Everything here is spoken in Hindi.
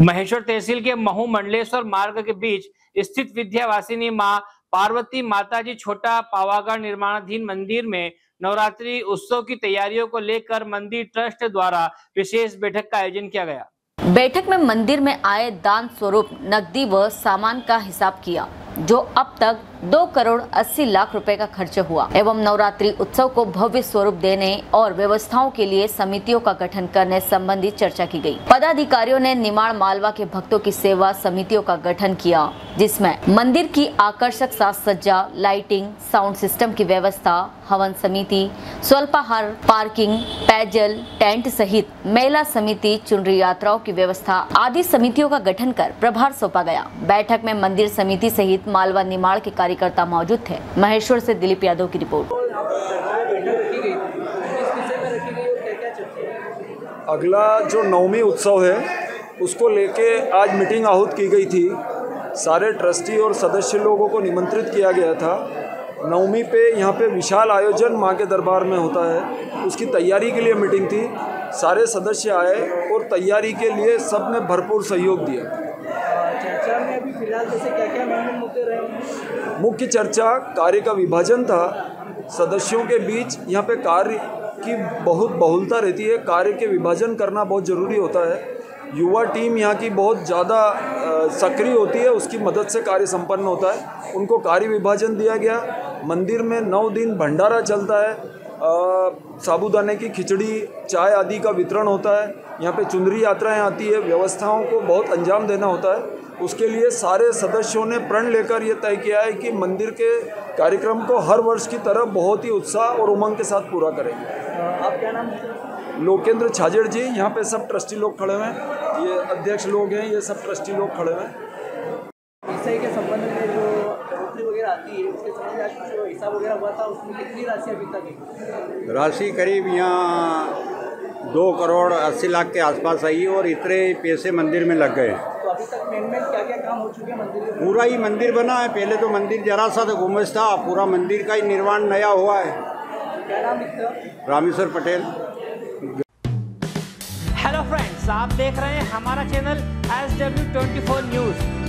महेश्वर तहसील के महू मंडलेश्वर मार्ग के बीच स्थित विद्यावासिनी माँ पार्वती माताजी छोटा पावागढ़ निर्माणाधीन मंदिर में नवरात्रि उत्सव की तैयारियों को लेकर मंदिर ट्रस्ट द्वारा विशेष बैठक का आयोजन किया गया। बैठक में मंदिर में आए दान स्वरूप नकदी व सामान का हिसाब किया, जो अब तक दो करोड़ अस्सी लाख रुपए का खर्च हुआ एवं नवरात्रि उत्सव को भव्य स्वरूप देने और व्यवस्थाओं के लिए समितियों का गठन करने संबंधी चर्चा की गई। पदाधिकारियों ने निमाड़ मालवा के भक्तों की सेवा समितियों का गठन किया, जिसमें मंदिर की आकर्षक साज सज्जा लाइटिंग, साउंड सिस्टम की व्यवस्था, हवन समिति, स्वल्पाहार पार्किंग पेयजल टेंट सहित मेला समिति, चुनरी यात्राओं की व्यवस्था आदि समितियों का गठन कर प्रभार सौंपा गया बैठक में मंदिर समिति सहित मालवा निमाड़ के कार्यकर्ता मौजूद थे। महेश्वर से दिलीप यादव की रिपोर्ट। अगला जो नवमी उत्सव है, उसको लेके आज मीटिंग आहूत की गई थी। सारे ट्रस्टी और सदस्य लोगों को निमंत्रित किया गया था। नवमी पे यहाँ पे विशाल आयोजन माँ के दरबार में होता है। उसकी तैयारी के लिए मीटिंग थी। सारे सदस्य आए और तैयारी के लिए सबने भरपूर सहयोग दिया। मुख्य चर्चा कार्य का विभाजन था। सदस्यों के बीच यहाँ पे कार्य की बहुत बहुलता रहती है। कार्य के विभाजन करना बहुत ज़रूरी होता है। युवा टीम यहाँ की बहुत ज़्यादा सक्रिय होती है। उसकी मदद से कार्य संपन्न होता है। उनको कार्य विभाजन दिया गया। मंदिर में नौ दिन भंडारा चलता है। साबुदाने की खिचड़ी चाय आदि का वितरण होता है। यहाँ पे चुंदरी यात्राएँ आती है। व्यवस्थाओं को बहुत अंजाम देना होता है। उसके लिए सारे सदस्यों ने प्रण लेकर ये तय किया है कि मंदिर के कार्यक्रम को हर वर्ष की तरह बहुत ही उत्साह और उमंग के साथ पूरा करेंगे। आप क्या नाम लोकेंद्र छाजेड़ जी यहाँ पे सब ट्रस्टी लोग खड़े हुए हैं। ये अध्यक्ष लोग हैं ये सब ट्रस्टी लोग खड़े हुए हैं। ईसाई के संबंध में जो वगैरह आती है उसके संबंध में आज हिसाब वगैरह हुआ था उसमें कितनी राशि अभी तक राशि करीब यहाँ दो करोड़ अस्सी लाख के आसपास आई और इतने पैसे मंदिर में लग गए। तो अभी तक मेन मेन क्या क्या काम हो चुके हैं मंदिर में? पूरा ही मंदिर बना है। पहले तो मंदिर जरा सा तो गुमज था पूरा मंदिर का ही निर्माण नया हुआ है। क्या नाम रामेश्वर पटेल। हेलो फ्रेंड्स आप देख रहे हैं हमारा channel S W twenty four news